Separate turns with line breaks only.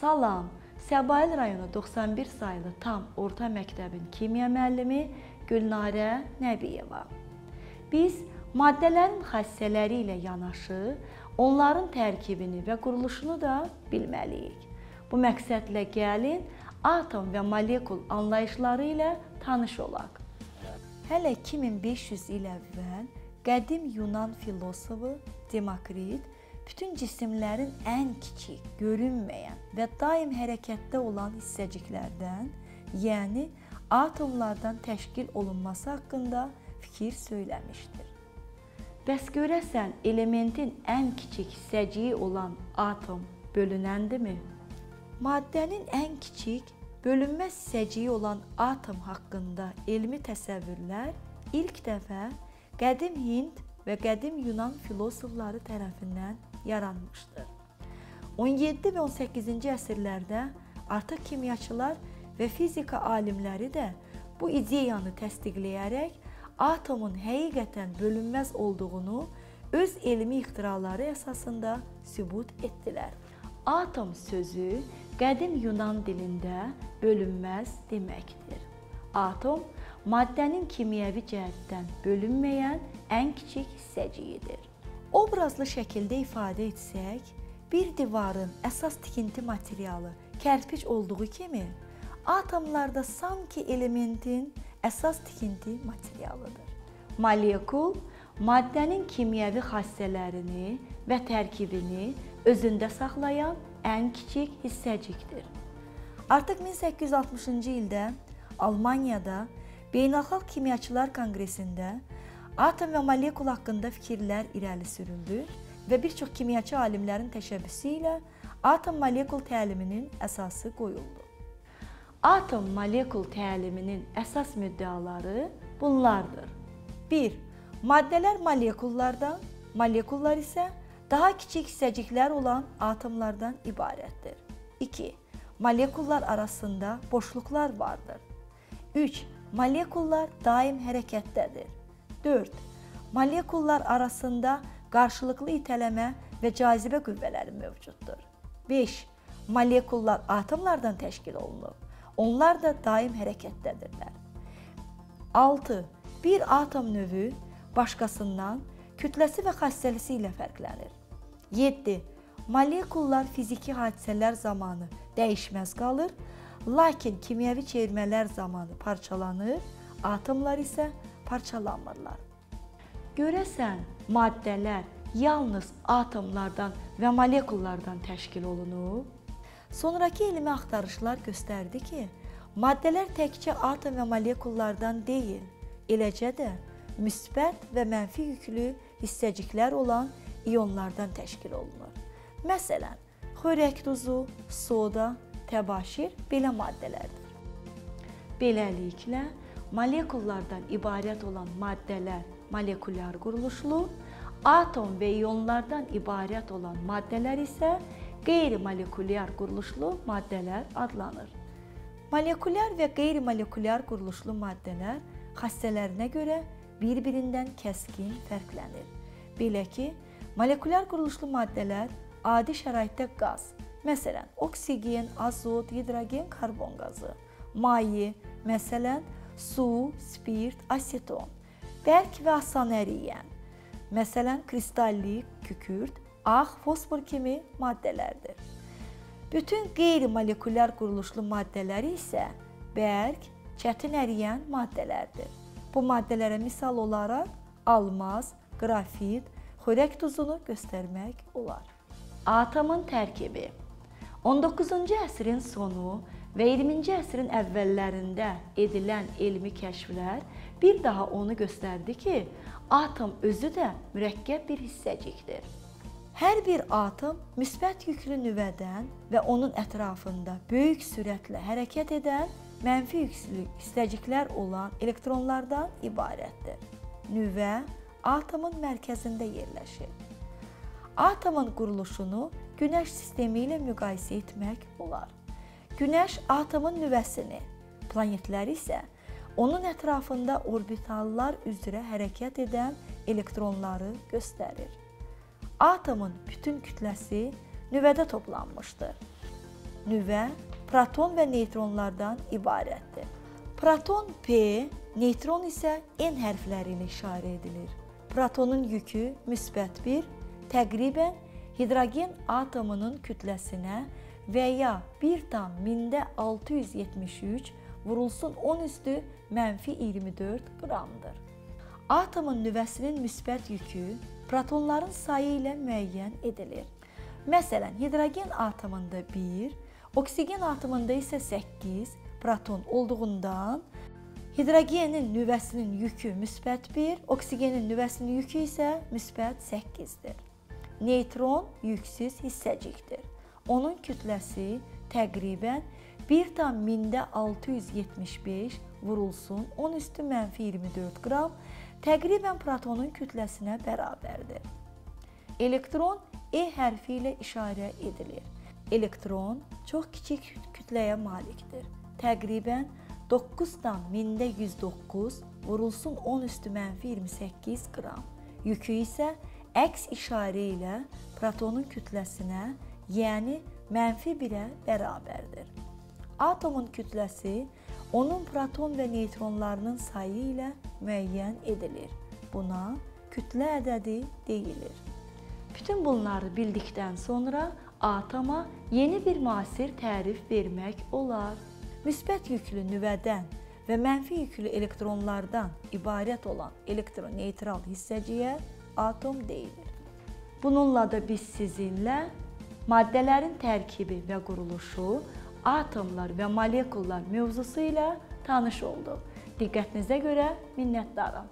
Salam, Səbail rayonu 91 saylı tam orta məktəbin kimya müəllimi Gülnarə Nəbiyeva. Biz maddələrin xassələri ilə yanaşı, onların tərkibini və quruluşunu da bilməliyik. Bu məqsədlə gəlin atom və molekul anlayışları ilə tanış olaq. Hələ 2500 il əvvəl qədim Yunan filosofu Demokrit bütün cisimlərin ən kiçik, görünməyən və daim hərəkətdə olan hissəciklərdən, yəni atomlardan təşkil olunması haqqında fikir söyləmişdir. Bəs görəsən elementin ən kiçik hissəciyi olan atom bölünəndimi? Maddənin ən kiçik bölünməz hissəciyi olan atom haqqında elmi təsəvvürlər ilk dəfə qədim Hind və qədim Yunan filosofları tərəfindən yaranmışdır. 17 və 18-ci əsrlərdə artıq kimyaçılar və fizika alimləri də bu ideyanı təsdiqləyərək atomun həqiqətən bölünməz olduğunu öz elmi ixtiraları əsasında sübut etdilər. Atom sözü qədim Yunan dilində bölünməz deməkdir. Atom maddənin kimyəvi cəhətdən bölünməyən ən kiçik hissəciyidir. Obrazlı şəkildə ifadə etsək, bir divarın əsas tikinti materialı kərpic olduğu kimi, atomlarda sanki elementin əsas tikinti materialıdır. Molekul maddənin kimyəvi xassələrini və tərkibini özündə saxlayan ən kiçik hissəcikdir. Artıq 1860-cı ildə Almaniyada Beynəlxalq Kimyaçılar Konqresində atom və molekul haqqında fikirlər irəli sürüldü və bir çox kimyaçı alimlərin təşəbbüsü ilə atom-molekul təliminin əsası qoyuldu. Atom-molekul təliminin əsas müddəaları bunlardır. 1. Maddələr molekullardan, molekullar isə daha kiçik hissəciklər olan atomlardan ibarətdir. 2. Molekullar arasında boşluqlar vardır. 3. Molekullar daim hərəkətdədir. 4. Molekullar arasında qarşılıqlı itələmə və cazibə qüvvələri mövcuddur. 5. Molekullar atomlardan təşkil olunub. Onlar da daim hərəkətdədirlər. 6. Bir atom növü başqasından kütləsi və xassəsi ilə fərqlənir. 7. Molekullar fiziki hadisələr zamanı dəyişməz qalır, lakin kimyəvi çevirmələr zamanı parçalanır, atomlar isə parçalanmırlar. Görəsən, maddələr yalnız atomlardan və molekullardan təşkil olunub? Sonrakı elmi axtarışlar göstərdi ki, maddələr təkcə atom və molekullardan deyil, eləcə də müsbət və mənfi yüklü hissəciklər olan ionlardan təşkil olunur. Məsələn, xörək duzu, soda, təbaşir belə maddələrdir. Beləliklə, molekullardan ibarət olan maddələr molekulyar quruluşlu, atom və ionlardan ibarət olan maddələr isə qeyri-molekulyar quruluşlu maddələr adlanır. Molekulyar və qeyri-molekulyar quruluşlu maddələr xassələrinə görə bir-birindən kəskin fərqlənir. Belə ki, Molekulyar quruluşlu maddələr adi şəraitdə qaz, məsələn, oksigen, azot, hidrogen, karbon qazı, maye, məsələn, su, spirt, aseton, bərk və asan əriyən, məsələn, kristallik, kükürt, ağ, fosfor kimi maddələrdir. Bütün qeyri-molekulyar quruluşlu maddələri isə bərk, çətin əriyən maddələrdir. Bu maddələrə misal olaraq almaz, qrafit, xörək duzunu göstərmək olar. Atomun tərkibi 19-cu əsrin sonu və 20-ci əsrin əvvəllərində edilən elmi kəşflər bir daha onu göstərdi ki, atom özü də mürəkkəb bir hissəcikdir. Hər bir atom müsbət yüklü nüvədən və onun ətrafında böyük sürətlə hərəkət edən mənfi yüklü hissəciklər olan elektronlardan ibarətdir. Nüvə atomun mərkəzində yerləşir. Atomun quruluşunu Günəş sistemi ilə müqayisə etmək olar. Günəş atomun nüvəsini, planetlər isə onun ətrafında orbitallar üzrə hərəkət edən elektronları göstərir. Atomun bütün kütləsi nüvədə toplanmışdır. nüvə proton və neytronlardan ibarətdir. Proton P, neytron isə N hərfləri ilə işarə edilir. Protonun yükü müsbət 1, təqribən hidrogen atomunun kütləsinə və ya 1 tam mində 673 vurulsun 10 üstü mənfi 24 qramdır. Atomun nüvəsinin müsbət yükü protonların sayı ilə müəyyən edilir. Məsələn, hidrogen atomunda 1, oksigen atomunda isə 8 proton olduğundan hidrogenin nüvəsinin yükü müsbət 1, oksigenin nüvəsinin yükü isə müsbət 8-dir. Neytron yüksüz hissəcikdir. Onun kütləsi təqribən 1 tam mində 675 vurulsun 10 üstü mənfi 24 qram təqribən protonun kütləsinə bərabərdir. Elektron E hərfi ilə işarə edilir. Elektron çox kiçik kütləyə malikdir. Təqribən 9 tam mində 109 vurulsun 10 üstü mənfi 28 qram. Yükü isə əks işarə ilə protonun kütləsinə, yəni mənfi 1-ə bərabərdir. Atomun kütləsi onun proton və neytronlarının sayı ilə müəyyən edilir. Buna kütlə ədədi deyilir. Bütün bunları bildikdən sonra atoma yeni bir müasir tərif vermək olar. Müsbət yüklü nüvədən və mənfi yüklü elektronlardan ibarət olan elektroneytral hissəciyə atom deyilir. Bununla da biz sizinlə maddələrin tərkibi və quruluşu, atomlar və molekullar mövzusu ilə tanış olduq. Diqqətinizə görə minnətdaram.